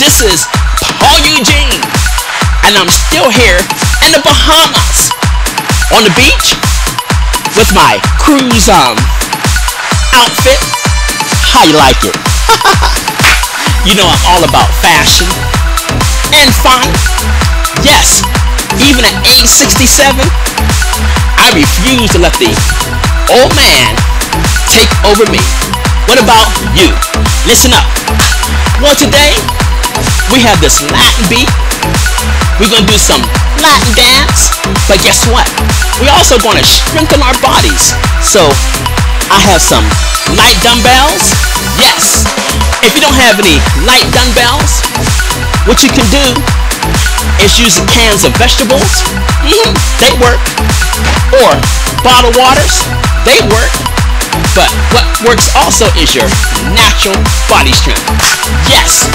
This is Paul Eugene, and I'm still here in the Bahamas on the beach with my cruise um outfit. How you like it? you know I'm all about fashion and fun. Yes, even at age 67, I refuse to let the old man take over me. What about you? Listen up. Well, today we have this Latin beat. We're gonna do some Latin dance, but guess what? We're also gonna strengthen our bodies. So I have some light dumbbells. Yes. If you don't have any light dumbbells, what you can do is use cans of vegetables. Mm-hmm, they work. Or bottled waters. They work. But what works also is your natural body strength. Yes.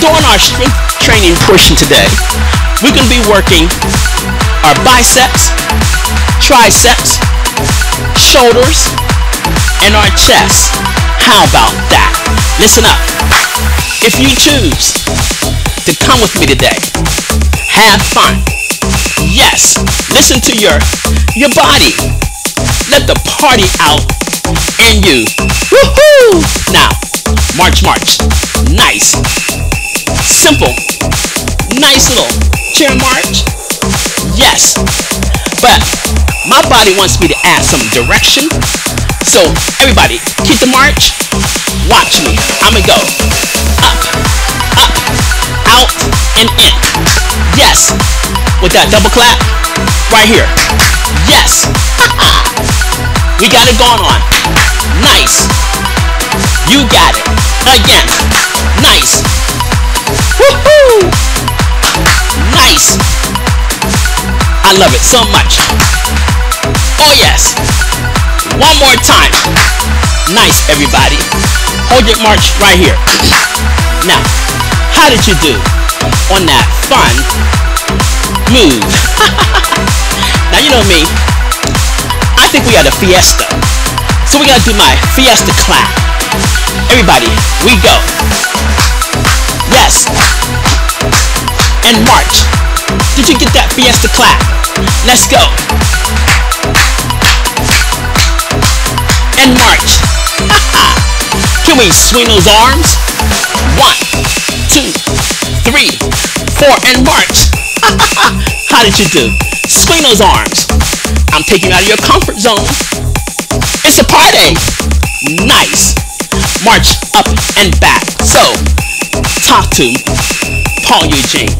During our strength training portion today, we're going to be working our biceps, triceps, shoulders, and our chest. How about that? Listen up. If you choose to come with me today, have fun. Yes, listen to your your body. Let the party out in you. Woohoo! Now, march, march. Nice. Simple. Nice little chair march. Yes. But my body wants me to add some direction. So everybody, keep the march. Watch me. I'ma go up, up, out, and in. Yes. With that double clap right here. Yes. We got it going on. Nice. You got it. Again. Nice. Woohoo! Nice. I love it so much. Oh yes. One more time. Nice, everybody. Hold your march right here. Now, how did you do on that fun move? now, you know me. Think we had a fiesta. So we gotta do my fiesta clap. Everybody, we go. Yes. And march. Did you get that fiesta clap? Let's go. And march. Can we swing those arms? One, two, three, four, and march. How did you do? Swing those arms. I'm taking you out of your comfort zone. It's a party. Nice. March up and back. So, talk to Paul Eugene.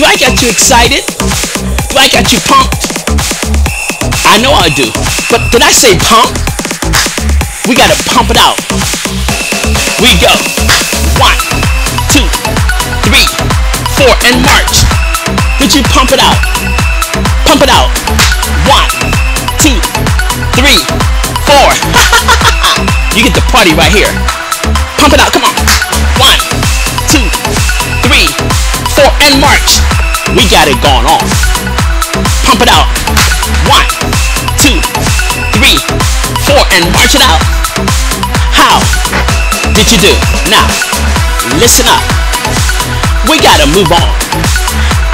Do I get you excited? Do I get you pumped? I know I do. But did I say pump? We gotta pump it out. We go. One, two, three, four, and march. Did you pump it out? Pump it out. One, two, three, four. you get the party right here. Pump it out. Come on. One, two, three, four, and march. We got it going on. Pump it out. One, two, three, four, and march it out. How did you do? Now, listen up. We gotta move on.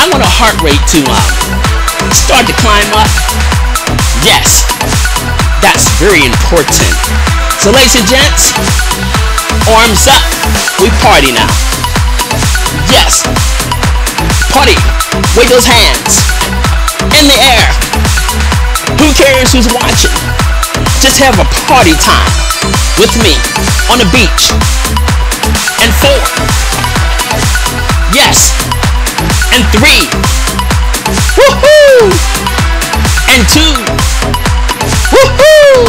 I want a heart rate to um, start to climb up. Yes, that's very important. So ladies and gents, arms up. We party now. Yes. Party. Wave those hands. In the air. Who cares who's watching? Just have a party time with me on the beach. And four. Yes. And three. Woohoo! And two. Woohoo!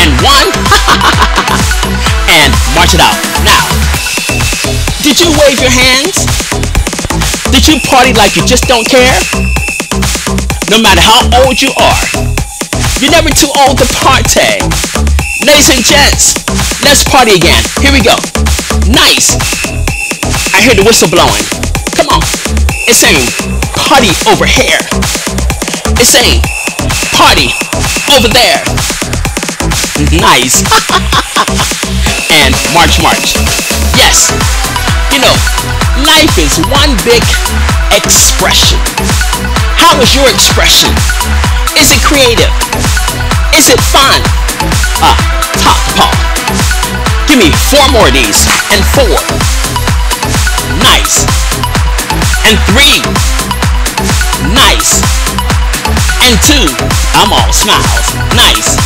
And one. and march it out. Now, did you wave your hands? Did you party like you just don't care? No matter how old you are, you're never too old to party. Ladies and gents, let's party again. Here we go. Nice. I hear the whistle blowing. Come on. It's saying party over here. It's a party over there. Nice. and march, march. Yes. You know, life is one big expression. How is your expression? Is it creative? Is it fun? Ah, top Paul. Give me four more of these. And four. Nice. And three. Nice. And two. I'm all smiles. Nice.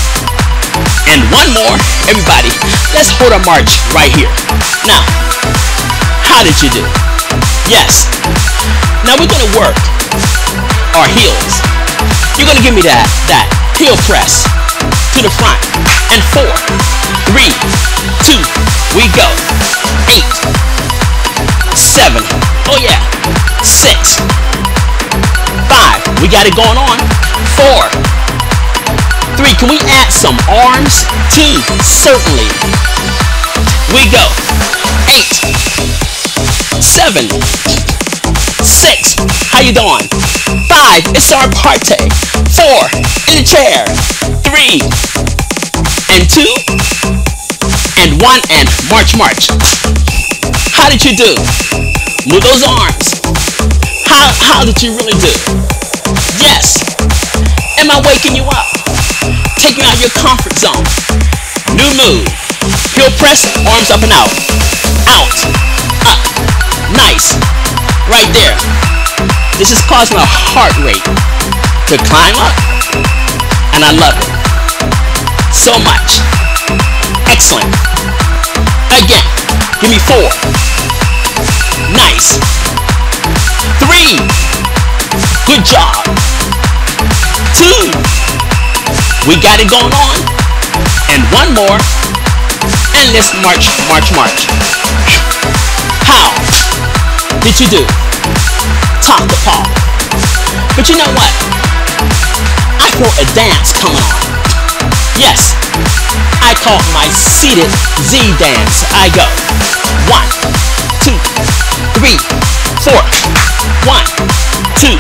And one more. Everybody, let's hold a march right here. Now, how did you do? Yes. Now we're gonna work our heels. You're gonna give me that, that heel press to the front. And four, three, two, we go. Eight, seven, oh yeah, six, five, we got it going on. Four, three, can we add some arms? Two, certainly. We go. Eight, Seven. Six. How you doing? Five. It's our party. Four. In the chair. Three. And two. And one. And march, march. How did you do? Move those arms. How, how did you really do? Yes. Am I waking you up? Take you out of your comfort zone. New move. Heel press, arms up and out. Out. Up. Nice. Right there. This is causing a heart rate to climb up. And I love it. So much. Excellent. Again. Give me four. Nice. Three. Good job. Two. We got it going on. And one more. And let's march, march, march. How? did you do? Top to Paul. But you know what? I feel a dance coming on. Yes, I call my seated Z dance. I go. One, two, three, four. One, two,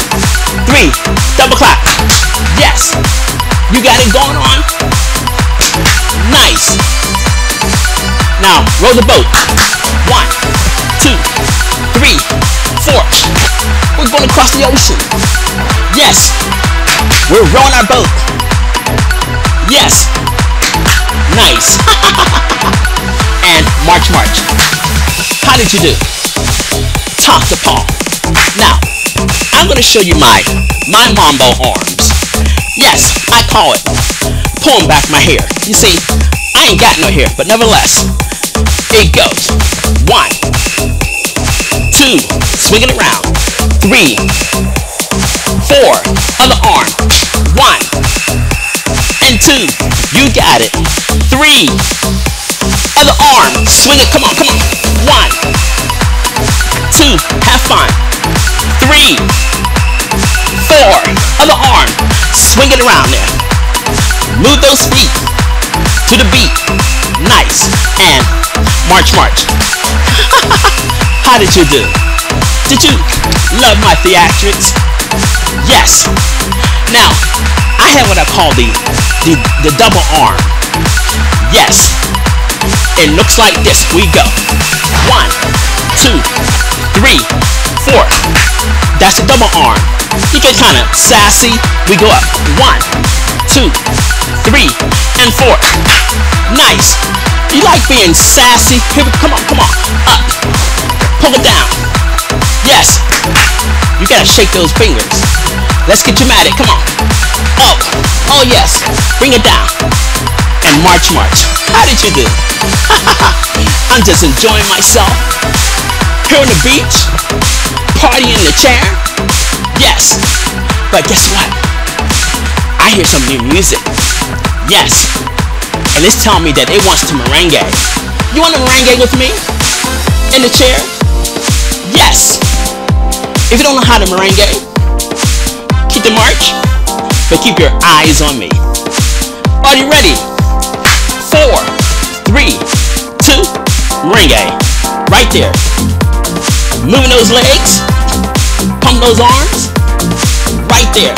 three. Double clap. Yes, you got it going on. Nice. Now, roll the boat. One, two, three, four. We're going across the ocean. Yes. We're rowing our boat. Yes. Nice. and march, march. How did you do? Top to Paul. Now, I'm to show you my, my mambo arms. Yes, I call it pulling back my hair. You see, I ain't got no hair, but nevertheless, it goes. One, two, swing it around, three, four, other arm, one, and two, you got it, three, other arm, swing it, come on, come on, one, two, have fun, three, four, other arm, swing it around there, move those feet to the beat, nice, and march, march. How did you do? Did you love my theatrics? Yes. Now, I have what I call the, the, the double arm. Yes. It looks like this. We go. One, two, three, four. That's a double arm. You get kind of sassy. We go up. One, two, three, and four. Nice. You like being sassy? Here, come on, come on. Up. Pull it down. Yes. You gotta shake those fingers. Let's get dramatic. Come on. Up. Oh yes. Bring it down. March, march. How did you do? I'm just enjoying myself. Here on the beach. Party in the chair. Yes. But guess what? I hear some new music. Yes. And it's telling me that it wants to merengue. You want to merengue with me? In the chair? Yes! If you don't know how to merengue, keep the march, but keep your eyes on me. Are you ready? Four, three, two, merengue. Right there. Moving those legs, pump those arms. Right there.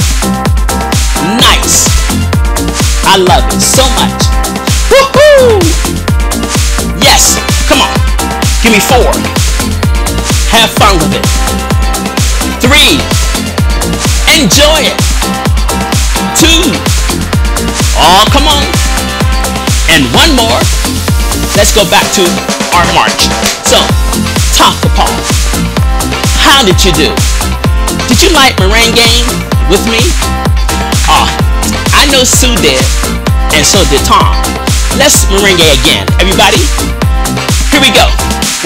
Nice. I love it so much. Woohoo! Yes, come on. Give me four, Have fun with it. Three. Enjoy it. Two. Oh, come on. And one more. Let's go back to our march. So, talk to Paul. How did you do? Did you like merengue with me? Oh, I know Sue did, and so did Tom. Let's merengue again, everybody. Here we go.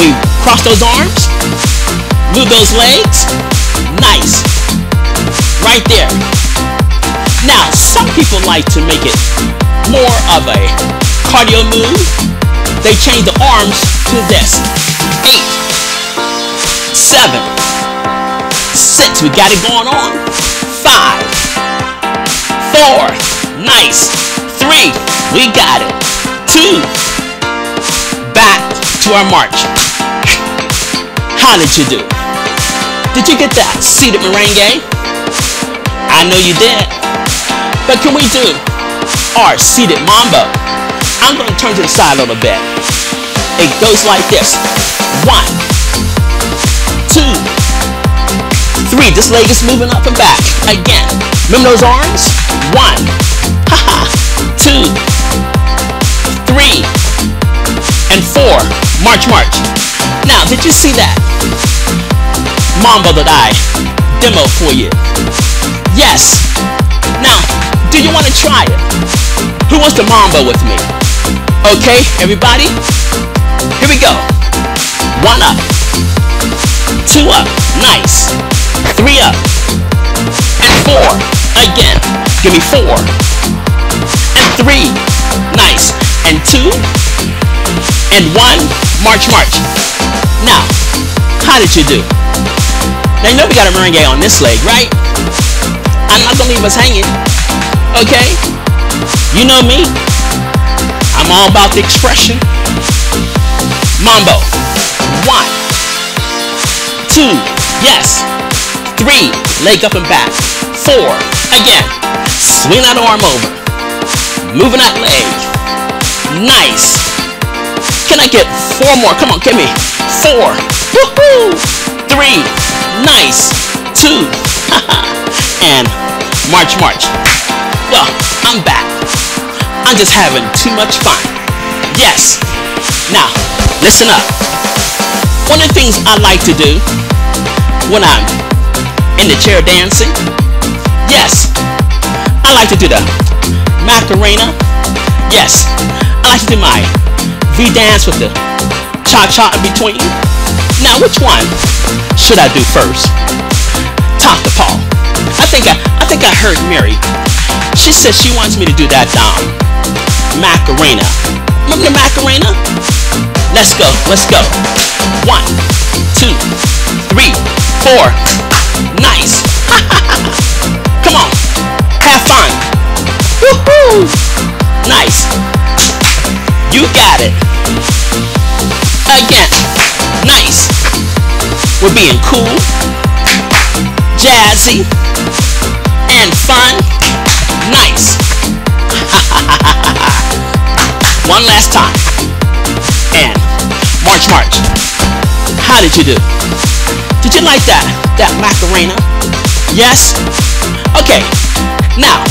We cross those arms, move those legs. Nice. Right there. Now, some people like to make it more of a cardio move. They change the arms to this. Eight, seven, six. We got it going on. Five, four, nice. Three, we got it. Two, back to our march. How did you do? Did you get that seated merengue? I know you did. But can we do our seated mambo? I'm going to turn to the side a little bit. It goes like this. One, two, three. This leg is moving up and back. Again. Remember those arms? One, haha, two, three, and four. March, march. Now, did you see that? Mambo that I demo for you. Yes. Now, do you want to try it? Who wants to mambo with me? Okay, everybody? Here we go. One up. Two up. Nice. Three up. And four. Again. Give me four. And three. Nice. And two. And one. March, march. Now, how did you do? Now you know we got a merengue on this leg, right? I'm not gonna leave us hanging. Okay? You know me. I'm all about the expression. Mambo. One. Two. Yes. Three. Leg up and back. Four. Again. Swing that arm over. Moving that leg. Nice. Can I get four more? Come on, give me. Four. Woohoo! Three. Nice. Two. and march, march. Well, I'm back. I'm just having too much fun. Yes. Now, listen up. One of the things I like to do when I'm in the chair dancing, yes, I like to do the Macarena. Yes, I like to do my V-dance with the cha-cha in between. Now, which one should I do first? Talk to Paul. I think I, I think I heard Mary. She says she wants me to do that um, Macarena. Remember the Macarena? Let's go, let's go. One, two, three, four. Nice. Come on, have fun. Woohoo! Nice. You got it. Again. Nice. We're being cool, jazzy, and fun. Nice. One last time. And march, march. How did you do? Did you like that? That Macarena? Yes? Okay. Now,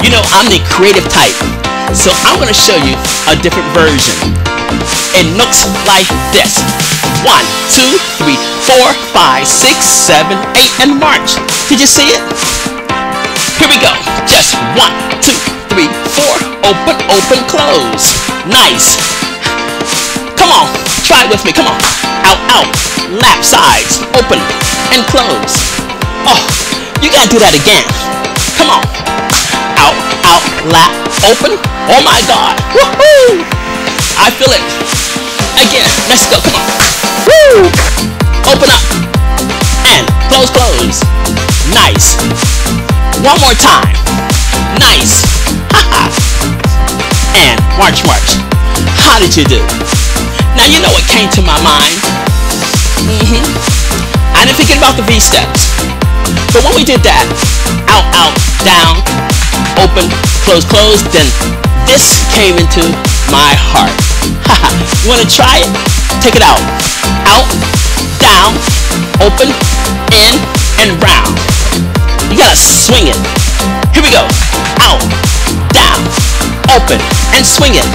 you know I'm the creative type. So I'm going to show you a different version. It looks like this. One, two, three, four, five, six, seven, eight, and march. Did you see it? Here we go. Just one, two, three, four. Open, open, close. Nice. Come on. Try it with me. Come on. Out, out. Lap sides. Open and close. Oh, you gotta do that again. Come on. Out, out, lap, open. Oh my God. Woohoo! I feel it. Again. Let's go. Come on. Woo! Open up. And close, close. Nice. One more time. Nice. And march, march. How did you do? Now you know what came to my mind. Mm-hmm. I didn't forget about the V steps. But when we did that, out, out, down, open, close, close, then this came into my heart. you wanna try it? Take it out. Out, down, open, in, and round. You gotta swing it. Here we go. Out, down, open, and swing it.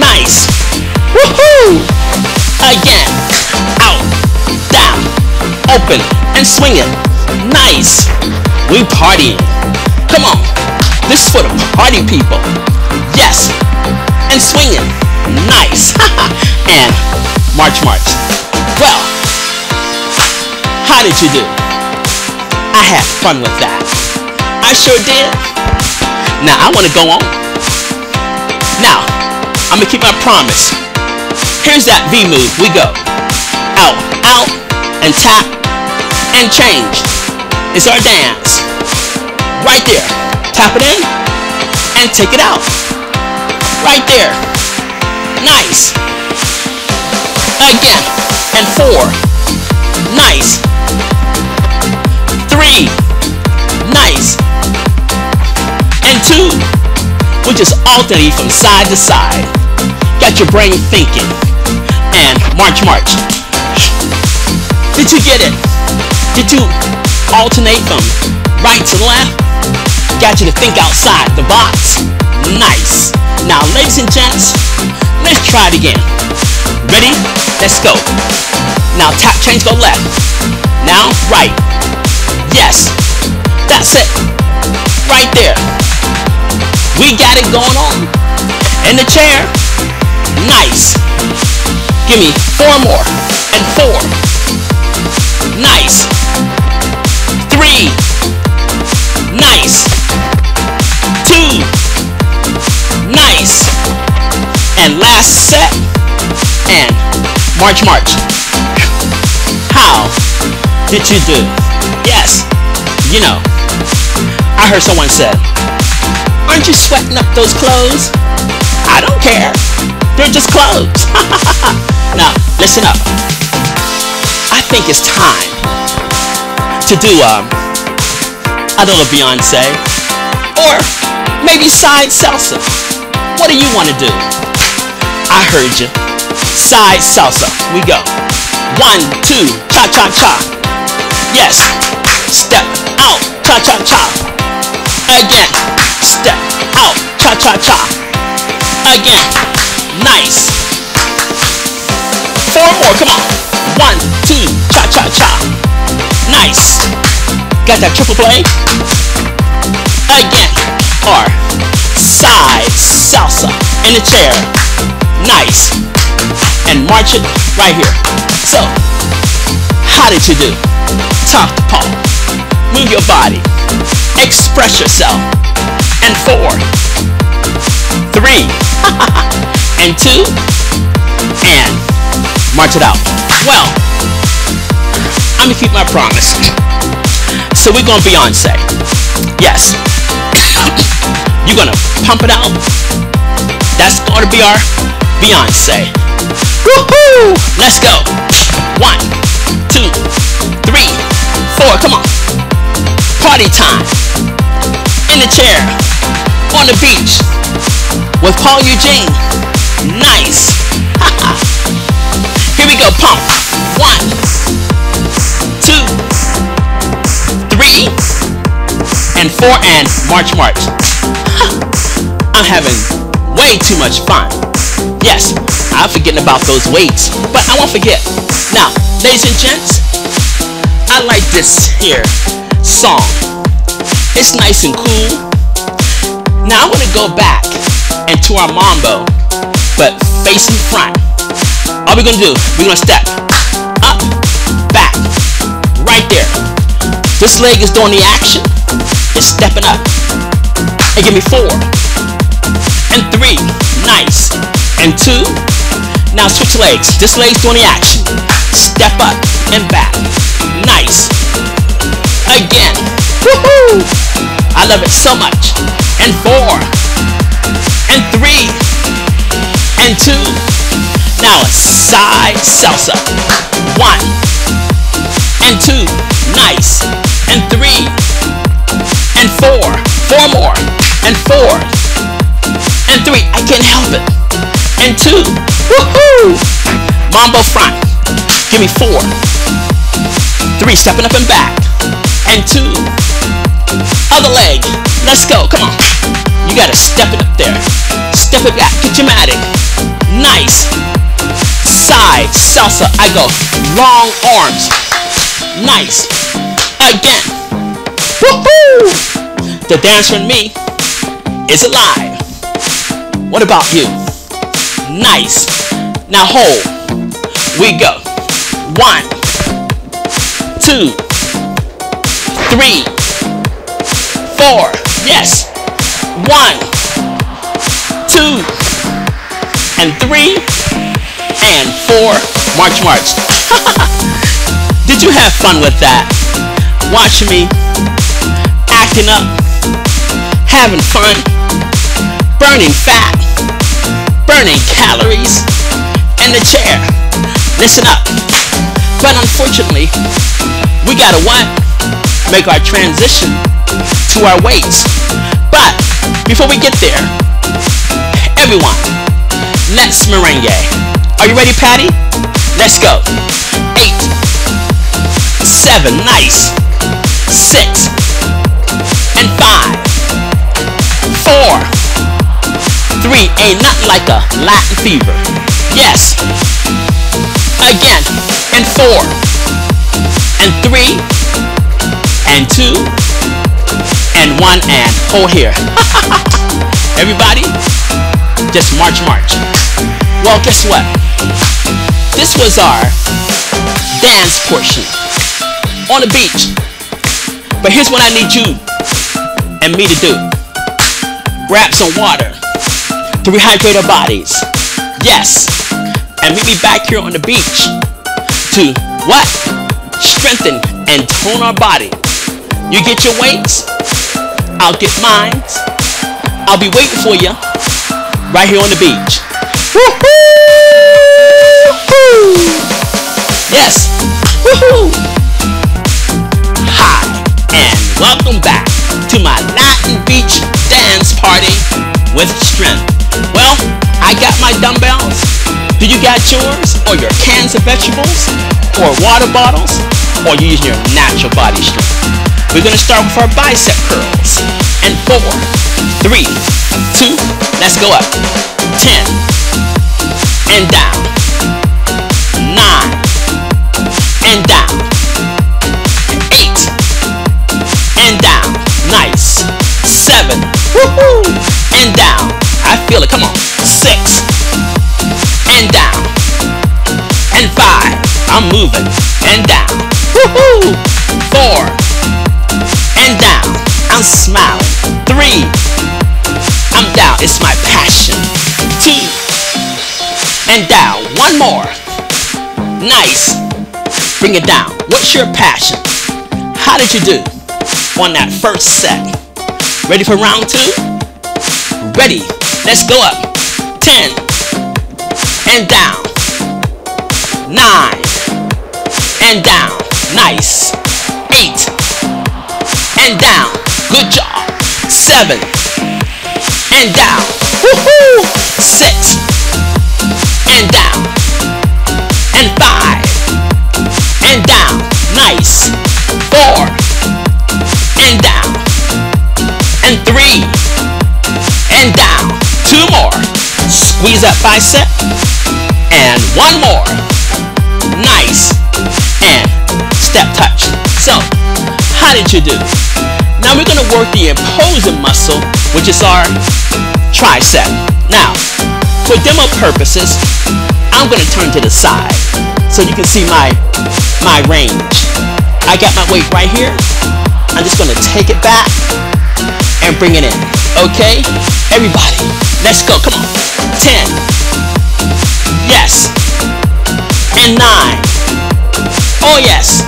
Nice. Woohoo! Again. Out, down, open, and swing it. Nice. We party. Come on. This is for the party people. Yes. And swing it. Nice. and march, march. Well, how did you do? I had fun with that. I sure did. Now I want to go on. Now, I'm gonna keep my promise. Here's that V move. We go. Out, out, and tap, and change. It's our dance. Right there. Tap it in, and take it out. Right there. Nice. Again. And four. Nice. Three. Nice. And two. We just alternate from side to side. Got your brain thinking. And march, march. Did you get it? Did you alternate from right to left? Got you to think outside the box. Nice. Now, ladies and gents, let's try it again. Ready? Let's go. Now, tap change, go left. Now, right. Yes. That's it. Right there. We got it going on. In the chair. Nice. Give me four more. And four. Nice. Three. Nice. Two. Nice. And last set. And march, march. How did you do? You know, I heard someone said, aren't you sweating up those clothes? I don't care. They're just clothes. now, listen up. I think it's time to do um, I don't know a little Beyonce or maybe side salsa. What do you want to do? I heard you. Side salsa. We go. One, two, cha cha cha. Yes. Step out, cha cha cha. Again. Step out, cha cha cha. Again. Nice. Four more. Come on. One, two, cha cha cha. Nice. Got that triple play? Again. Or side salsa in the chair. Nice. And march it right here. So, how did you do? Talk to Paul. Move your body. Express yourself. And four. Three. and two. And march it out. Well, I'm gonna keep my promise. So we're gonna Beyonce. Yes. You're gonna pump it out. That's gonna be our Beyonce. Woohoo! Let's go. One, two, three, four. Come on. Party time. In the chair. On the beach. With Paul Eugene. Nice. Here we go. Pump. One, two, three, and four, and march, march. I'm having way too much fun. Yes, I'm forgetting about those weights, but I won't forget. Now, ladies and gents, I like this here song. It's nice and cool. Now I want to go back and to our mambo, but facing front. All we're gonna do, we're gonna step up, back, right there. This leg is doing the action. It's stepping up. And give me four. And three. Nice. And two. Now switch legs. This leg's doing the action. Step up and back. Nice. Again. Woohoo! I love it so much. And four. And three. And two. Now a side salsa. One. And two. Nice. And three. And four. Four more. And four. And three. I can't help it. And two. Woohoo! Mambo front. Give me four. Three, stepping up and back. And two. Other leg. Let's go. Come on. You gotta step it up there. Step it back. Get your matic. Nice. Side salsa. I go. Long arms. Nice. Again. Woohoo! The dance for me is alive. What about you? Nice. Now hold. We go. One, two, three, four. Yes. One, two, and three, and four. March, march. Did you have fun with that? Watching me acting up, having fun, burning fat, burning calories, in the chair. Listen up. But unfortunately, we gotta what? Make our transition to our weights. But before we get there, everyone, let's merengue. Are you ready, Patty? Let's go. Eight, seven, nice. Six, and five, four, three. Ain't nothing like a Latin fever. Yes. Again. And four. And three. And two. And one. And hold here. Everybody, just march, march. Well, guess what? This was our dance portion on the beach. But here's what I need you and me to do. Grab some water to rehydrate our bodies. Yes. And meet me back here on the beach to what? Strengthen and tone our body. You get your weights, I'll get mine. I'll be waiting for you right here on the beach. Woohoo! Yes. Woohoo! Hi, and welcome back to my Latin Beach dance party with strength. Well, I got my dumbbells. Do you got yours? Or your cans of vegetables? Or water bottles? Or you using your natural body strength? We're gonna start with our bicep curls. And four, three, two, let's go up. Ten, and down. and down. One more. Nice. Bring it down. What's your passion? How did you do on that first set? Ready for round two? Ready. Let's go up. 10 and down. 9 and down. Nice. 8 and down. Good job. 7 and down. Woohoo! 6 Squeeze that bicep. And one more. Nice. And step touch. So, how did you do? Now we're gonna work the opposing muscle, which is our tricep. Now, for demo purposes, I'm gonna turn to the side so you can see my my range. I got my weight right here. I'm just gonna take it back and bring it in. Okay? Everybody, let's go. Come on. Ten. Yes. And nine. Oh yes.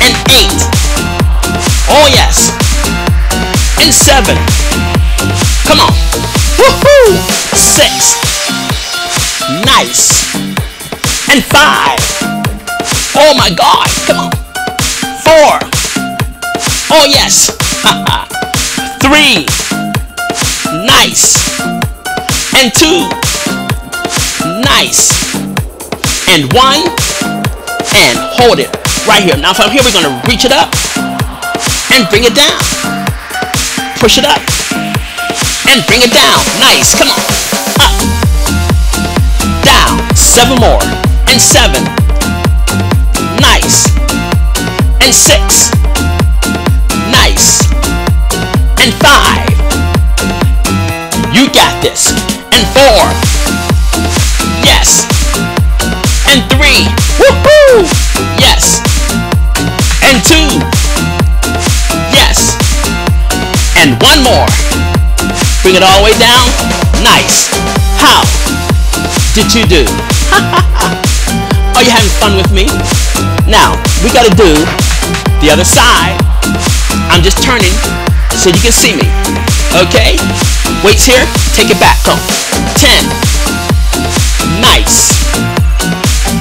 And eight. Oh yes. And seven. Come on. Woohoo! Six. Nice. And five. Oh my God. Come on. Four. Oh yes. Three. Nice. And two. Nice. And one. And hold it right here. Now from here, we're gonna reach it up and bring it down. Push it up and bring it down. Nice, come on. Up, down, seven more, and seven. Nice, and six. Nice, and five. You got this. And four. Yes. And three. Woohoo! Yes. And two. Yes. And one more. Bring it all the way down. Nice. How did you do? Are you having fun with me? Now, we gotta do the other side. I'm just turning so you can see me. Okay? Weights here. Take it back. Go. Ten. Nice.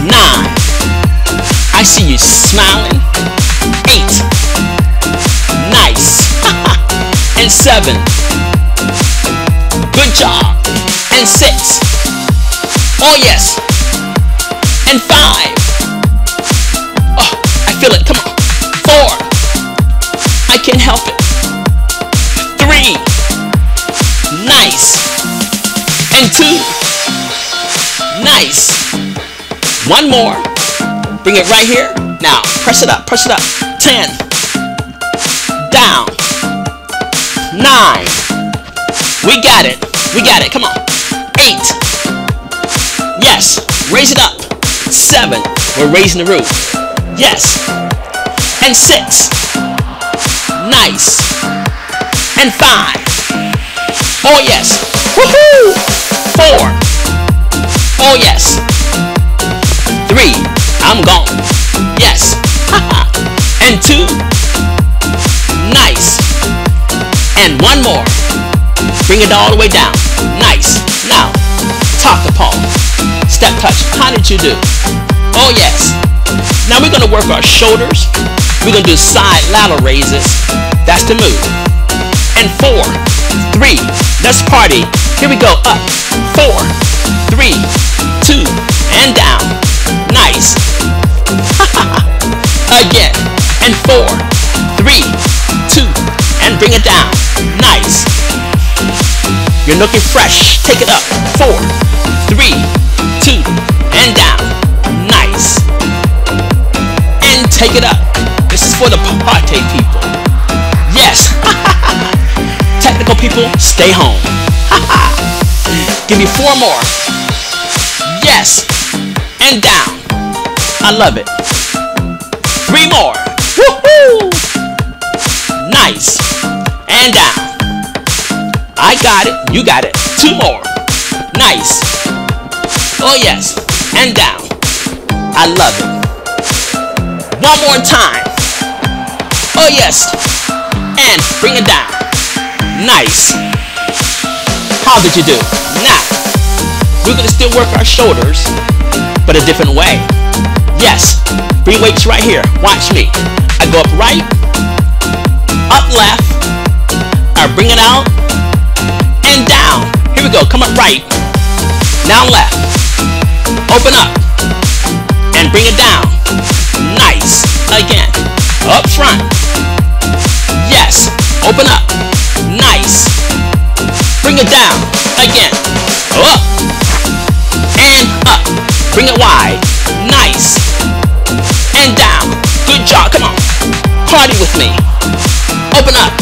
Nine. I see you smiling. Eight. Nice. and seven. Good job. And six. Oh yes. One more. Bring it right here. Now, press it up, press it up. Ten. Down. Nine. We got it. We got it. Come on. Eight. Yes. Raise it up. Seven. We're raising the roof. Yes. And six. Nice. And five. Oh yes. Woohoo! Four. Oh yes. Three. I'm gone. Yes. and two. Nice. And one more. Bring it all the way down. Nice. Now, talk to Paul. Step touch. How did you do? Oh yes. Now we're gonna work our shoulders. We're gonna do side lateral raises. That's the move. And four, three, let's party. Here we go. Up. Four, three, two, and down. Nice. Again. And four, three, two, and bring it down. Nice. You're looking fresh. Take it up. Four, three, two, and down. Nice. And take it up. This is for the party people. Yes. Technical people, stay home. Give me four more. Yes. And down. I love it. Three more. Woohoo! Nice. And down. I got it. You got it. Two more. Nice. Oh yes. And down. I love it. One more time. Oh yes. And bring it down. Nice. How did you do? Now, we're gonna still work our shoulders, but a different way. Yes, bring weights right here. Watch me. I go up right, up left, I bring it out, and down. Here we go. Come up right, now left. Open up, and bring it down. Nice. Again. Up front. Yes. Open up. Nice. Bring it down. Again. With me. Open up.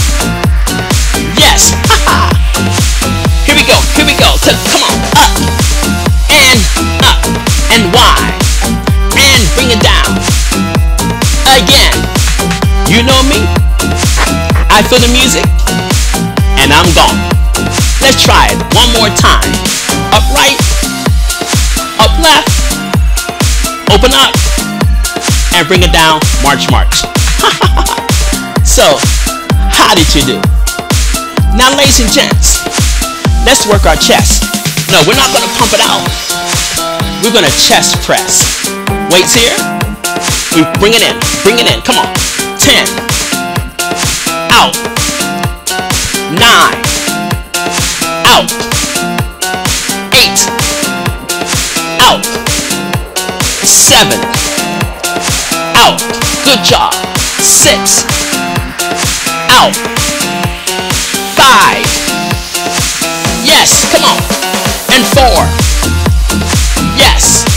Yes. Here we go. Here we go. Come on. Up. And up. And wide. And bring it down. Again. You know me? I feel the music. And I'm gone. Let's try it one more time. Up right. Up left. Open up. And bring it down. March, march. so, how did you do? Now, ladies and gents, let's work our chest. No, we're not to pump it out. We're to chest press. Weights here. We bring it in. Bring it in. Come on. 10. Out. 9. Out. 8. Out. 7. Out. Good job. Six. Out. Five. Yes, come on. And four. Yes.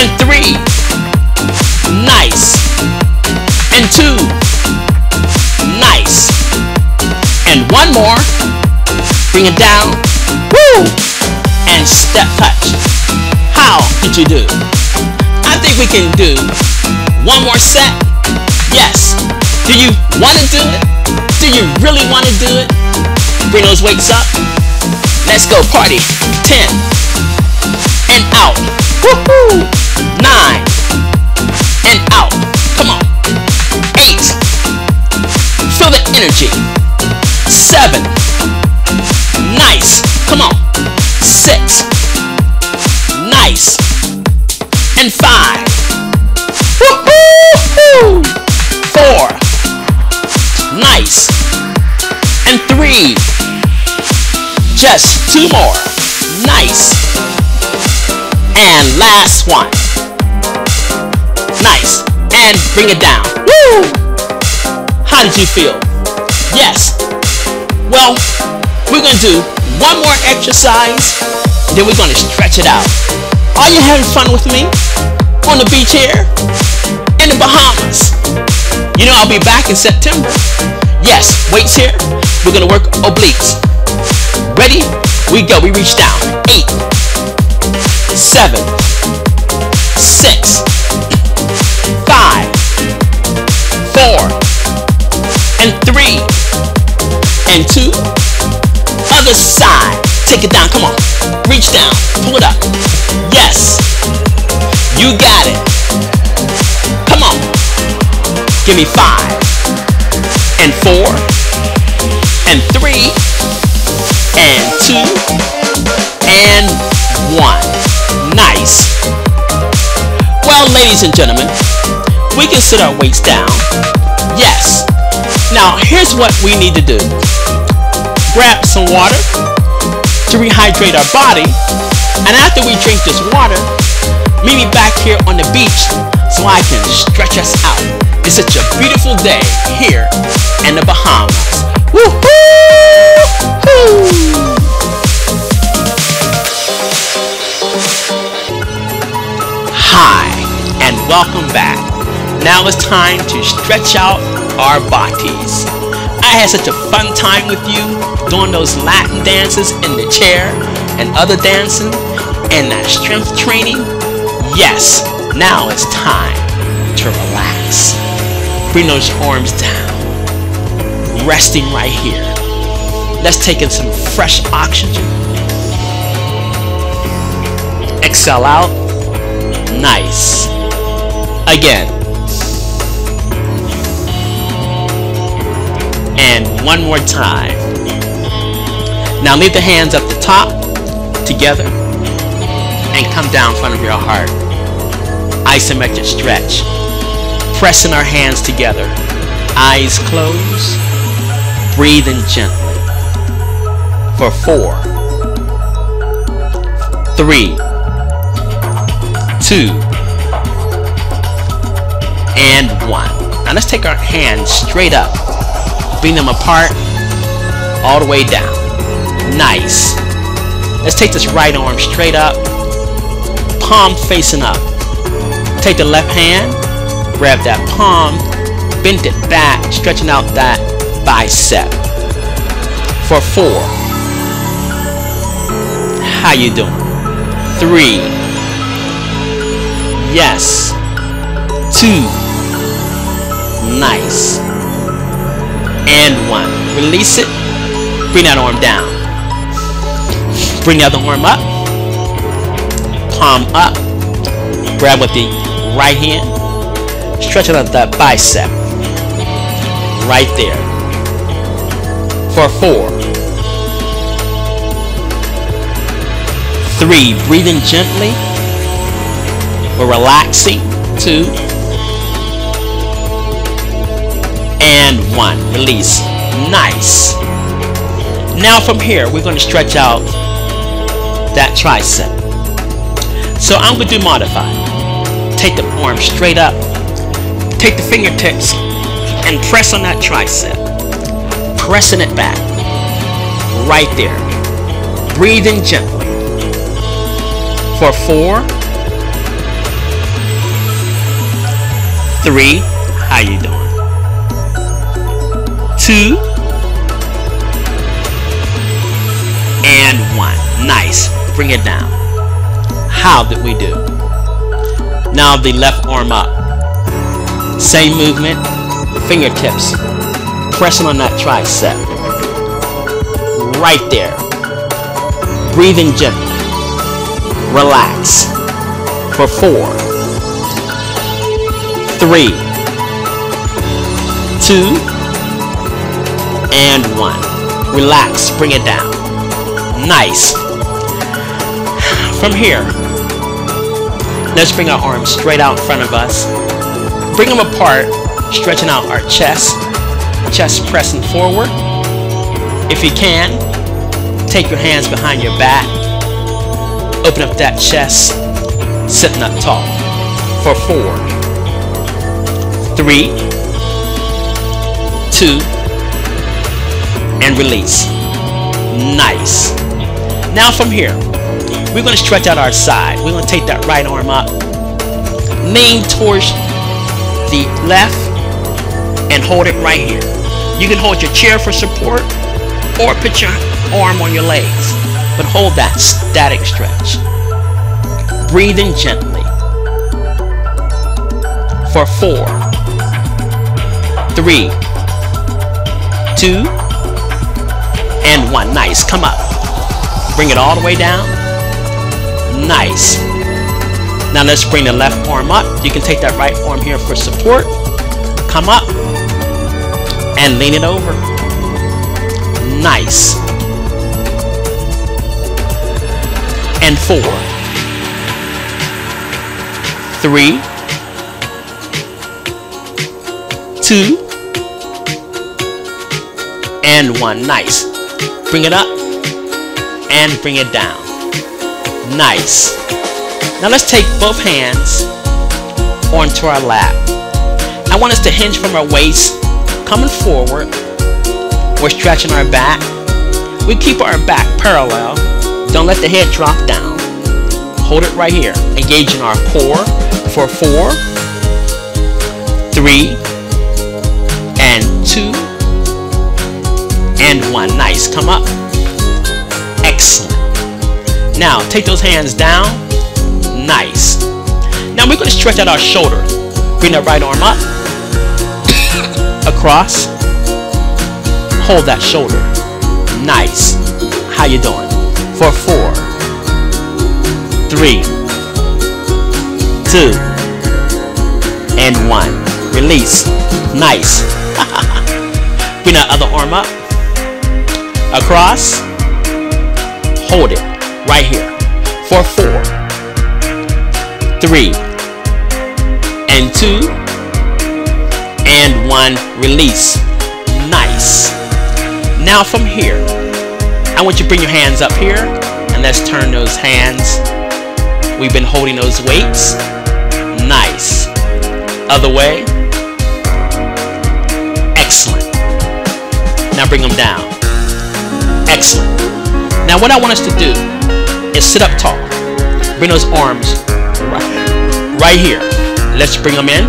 And three. Nice. And two. Nice. And one more. Bring it down. Woo! And step touch. How did you do? I think we can do one more set? Yes. Do you want to do it? Do you really want to do it? Bring those weights up. Let's go party. 10. And out. Woohoo! 9. And out. Come on. 8. Feel the energy. 7. Nice. Come on. 6. Nice. And 5. Just two more. Nice. And last one. Nice. And bring it down. Woo! How did you feel? Yes. Well, we're going to do one more exercise, then we're going to stretch it out. Are you having fun with me? On the beach here? In the Bahamas? You know I'll be back in September. Yes, weights here. We're gonna work obliques. Ready? We go. We reach down. Eight, seven, six, five, four, and three, and two. Other side. Take it down. Come on. Reach down. Pull it up. Yes. You got it. Come on. Give me five. Ladies and gentlemen, we can sit our weights down. Yes. Now, here's what we need to do. Grab some water to rehydrate our body. And after we drink this water, meet me back here on the beach so I can stretch us out. It's such a beautiful day here in the Bahamas. Woohoo! Hi, welcome back. Now it's time to stretch out our bodies. I had such a fun time with you doing those Latin dances in the chair and other dancing and that strength training. Yes, now it's time to relax. Bring those arms down. Resting right here. Let's take in some fresh oxygen. Exhale out. Nice. Again. And one more time. Now leave the hands at the top together and come down in front of your heart. Isometric stretch. Pressing our hands together. Eyes closed. Breathing gently. For four, three, two, and one. Now let's take our hands straight up. Bring them apart all the way down. Nice. Let's take this right arm straight up. Palm facing up. Take the left hand. Grab that palm. Bend it back. Stretching out that bicep. For four. How you doing? Three. Yes. Two. Nice. And one. Release it. Bring that arm down. Bring the other arm up. Palm up. Grab with the right hand. Stretch out that bicep. Right there. For four. Three. Breathing gently. We're relaxing. Two. One. Release. Nice. Now from here, we're going to stretch out that tricep. So I'm going to do modified. Take the arm straight up. take the fingertips and press on that tricep. Pressing it back. Right there. Breathing gently. For four, three, how you doing? Two, and one. Nice. Bring it down. How did we do? Now the left arm up. Same movement, fingertips. Pressing on that tricep. Right there. Breathing gently. Relax. For four, three, two, and one. Relax. Bring it down. Nice. From here, let's bring our arms straight out in front of us. Bring them apart, stretching out our chest, chest pressing forward. If you can, take your hands behind your back. Open up that chest, sitting up tall. For four, three, two, and release. Nice. Now from here, we're going to stretch out our side. We're going to take that right arm up, lean towards the left, and hold it right here. You can hold your chair for support or put your arm on your legs, but hold that static stretch. Breathing gently for four, three, two, and one. Nice. Come up. Bring it all the way down. Nice. Now let's bring the left arm up. You can take that right arm here for support. Come up and lean it over. Nice. And four, three, two, and one. Nice. Bring it up and bring it down. Nice. Now let's take both hands onto our lap. I want us to hinge from our waist, coming forward. We're stretching our back. We keep our back parallel. Don't let the head drop down. Hold it right here. Engaging our core for four, three, and two, and one. Nice. Come up. Excellent. Now, take those hands down. Nice. Now we're going to stretch out our shoulder. Bring that right arm up. Across. Hold that shoulder. Nice. How you doing? For four, three, two, and one. Release. Nice. Bring that other arm up. Across. Hold it right here for four, three, and two, and one. Release. Nice. Now from here, I want you to bring your hands up here and let's turn those hands. We've been holding those weights. Nice. Other way. Excellent. Now bring them down. Excellent. Now what I want us to do is sit up tall. Bring those arms right, right here. Let's bring them in.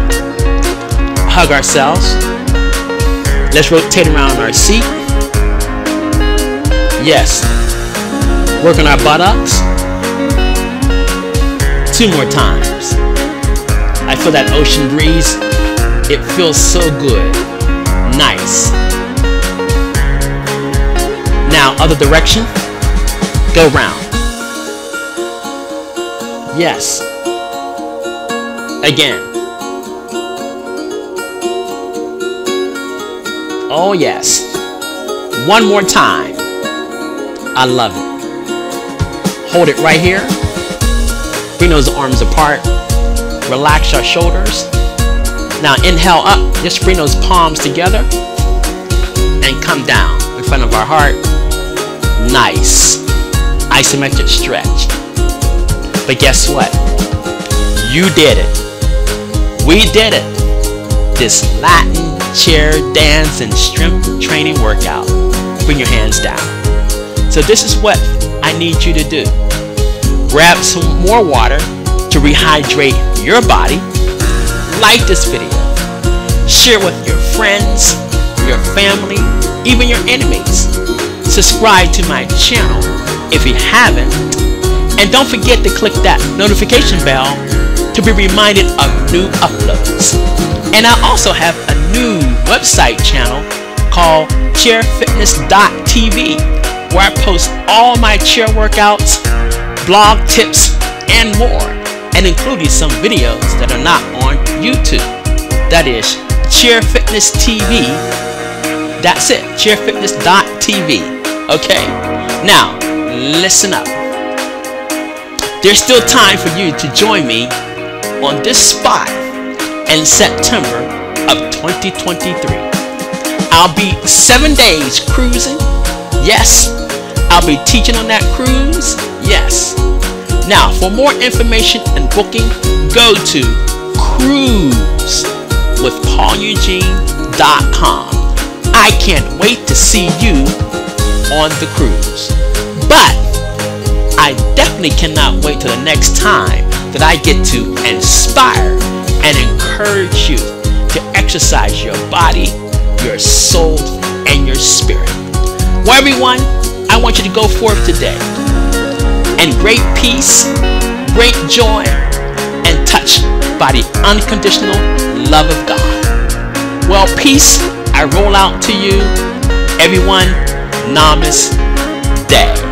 Hug ourselves. Let's rotate around our seat. Yes. Work on our buttocks. Two more times. I feel that ocean breeze. It feels so good. Nice. Now, other direction. Go round. Yes. Again. Oh, yes. One more time. I love it. Hold it right here. Bring those arms apart. Relax your shoulders. Now inhale up. Just bring those palms together. And come down in front of our heart. Nice. Isometric stretch. But guess what? You did it. We did it. this Latin chair dance and strength training workout. Bring your hands down. So this is what I need you to do. Grab some more water to rehydrate your body. Like this video. Share with your friends, your family, even your enemies. Subscribe to my channel if you haven't. And don't forget to click that notification bell to be reminded of new uploads. And I also have a new website channel called chairfitness.tv where I post all my chair workouts, blog tips, and more, and including some videos that are not on YouTube. That is Chair Fitness TV. That's it, chairfitness.tv. Okay, now listen up. There's still time for you to join me on this spot in September of 2023. I'll be seven days cruising. Yes, I'll be teaching on that cruise. Yes. Now, for more information and booking, go to cruise with pauleugene.com. I can't wait to see you on the cruise. But I definitely cannot wait till the next time that I get to inspire and encourage you to exercise your body, your soul, and your spirit. Well, everyone, I want you to go forth today and great peace, great joy, and touched by the unconditional love of God. Well, peace, I roll out to you. Everyone, Namaste.